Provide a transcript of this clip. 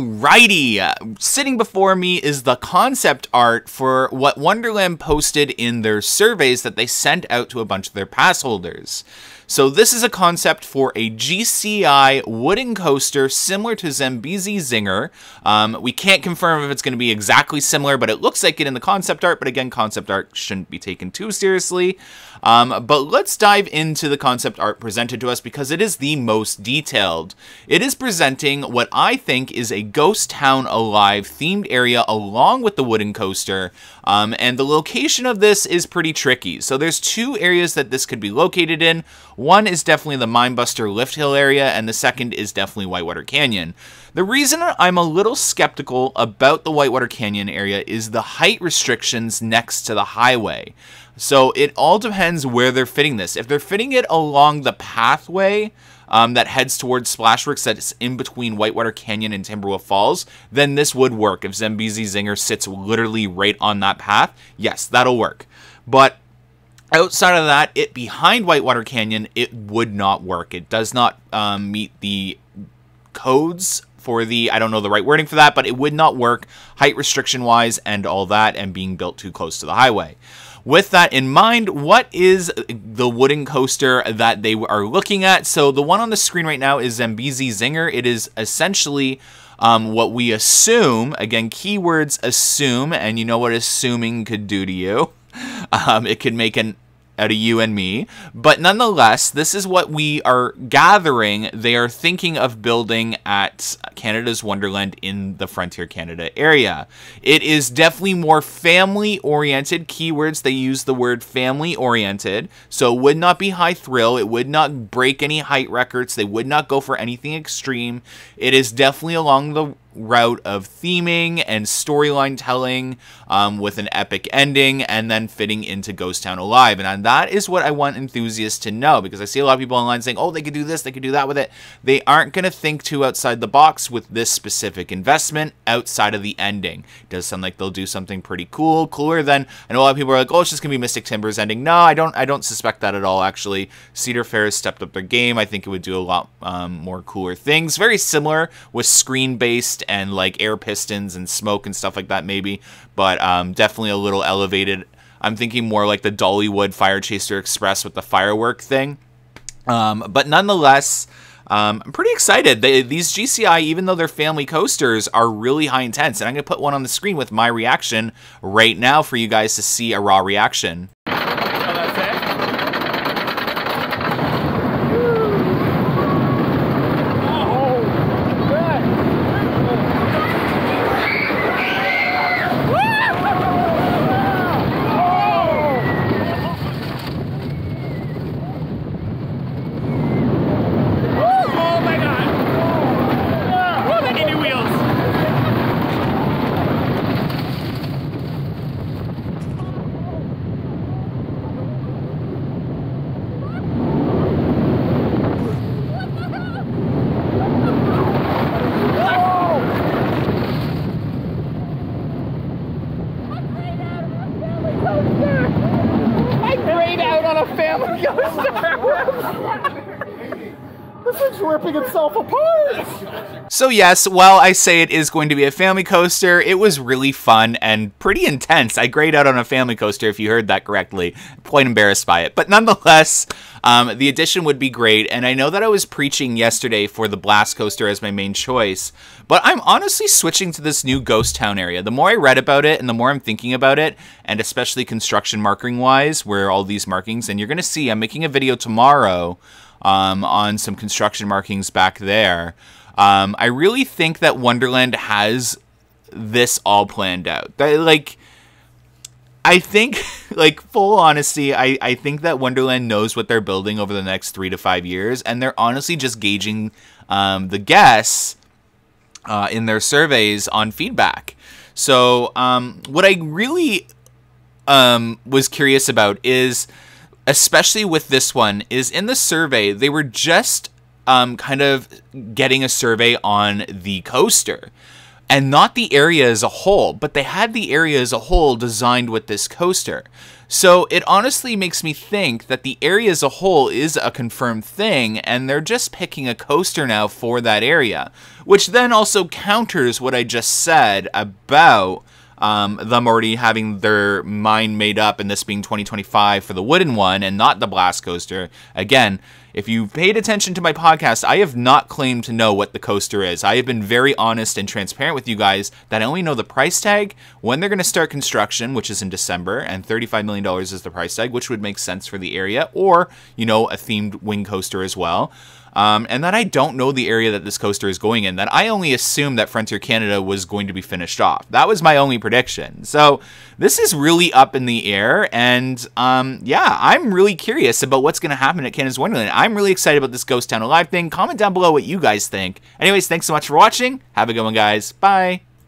no Alrighty, sitting before me is the concept art for what Wonderland posted in their surveys that they sent out to a bunch of their pass holders. So this is a concept for a GCI wooden coaster similar to Zambezi Zinger. Um, we can't confirm if it's going to be exactly similar, but it looks like it in the concept art. But again, concept art shouldn't be taken too seriously. Um, but let's dive into the concept art presented to us because it is the most detailed. It is presenting what I think is a Ghost Town Alive themed area along with the wooden coaster. Um, and the location of this is pretty tricky. So there's two areas that this could be located in. One is definitely the Minebuster Lift Hill area, and the second is definitely Whitewater Canyon. The reason I'm a little skeptical about the Whitewater Canyon area is the height restrictions next to the highway. So it all depends where they're fitting this. If they're fitting it along the pathway um, that heads towards Splashworks that's in between Whitewater Canyon and Timberwolf Falls, then this would work. If Zambezi Zinger sits literally right on that path, yes, that'll work. But outside of that, it behind Whitewater Canyon, it would not work. It does not um, meet the codes for the, I don't know the right wording for that, but it would not work height restriction wise and all that and being built too close to the highway. With that in mind, what is the wooden coaster that they are looking at? So the one on the screen right now is Zambezi Zinger. It is essentially um, what we assume, again, keywords assume, and you know what assuming could do to you. Um, it could make an out of you and me. But nonetheless, this is what we are gathering. They are thinking of building at Canada's Wonderland in the Frontier Canada area. It is definitely more family oriented. Keywords, they use the word family oriented. So it would not be high thrill. It would not break any height records. They would not go for anything extreme. It is definitely along the route of theming and storyline telling um, with an epic ending and then fitting into Ghost Town Alive. And that is what I want enthusiasts to know because I see a lot of people online saying, oh, they could do this, they could do that with it. They aren't going to think too outside the box with this specific investment outside of the ending. It does sound like they'll do something pretty cool, cooler than, I know a lot of people are like, oh, it's just going to be Mystic Timbers ending. No, I don't, I don't suspect that at all, actually. Cedar Fair has stepped up their game. I think it would do a lot um, more cooler things. Very similar with screen-based and like air pistons and smoke and stuff like that, maybe. But um, definitely a little elevated. I'm thinking more like the Dollywood Fire Chaser Express with the firework thing. Um, but nonetheless, um, I'm pretty excited. They, these GCI, even though they're family coasters, are really high intense. And I'm going to put one on the screen with my reaction right now for you guys to see a raw reaction. Is ripping itself apart. So yes, while I say it is going to be a family coaster, it was really fun and pretty intense. I grayed out on a family coaster if you heard that correctly. Quite embarrassed by it. But nonetheless, um, the addition would be great. And I know that I was preaching yesterday for the Blast Coaster as my main choice, but I'm honestly switching to this new Ghost Town area. The more I read about it and the more I'm thinking about it, and especially construction marking wise, where all these markings, and you're going to see, I'm making a video tomorrow um, on some construction markings back there. Um, I really think that Wonderland has this all planned out. That, like, I think, like, full honesty, I, I think that Wonderland knows what they're building over the next three to five years, and they're honestly just gauging um, the guests uh, in their surveys on feedback. So, um, what I really um, was curious about is especially with this one, is in the survey, they were just um, kind of getting a survey on the coaster. and not the area as a whole, but they had the area as a whole designed with this coaster. So it honestly makes me think that the area as a whole is a confirmed thing, and they're just picking a coaster now for that area, which then also counters what I just said about um, them already having their mind made up and this being 2025 for the wooden one and not the blast coaster. Again, if you paid attention to my podcast, I have not claimed to know what the coaster is. I have been very honest and transparent with you guys that I only know the price tag, when they're going to start construction, which is in December, and $35 million is the price tag, which would make sense for the area, or, you know, a themed wing coaster as well um, and that I don't know the area that this coaster is going in. That I only assumed that Frontier Canada was going to be finished off. That was my only prediction. So this is really up in the air, and um, yeah, I'm really curious about what's going to happen at Canada's Wonderland. I'm really excited about this Ghost Town Alive thing. Comment down below what you guys think. Anyways, thanks so much for watching. Have a good one, guys. Bye.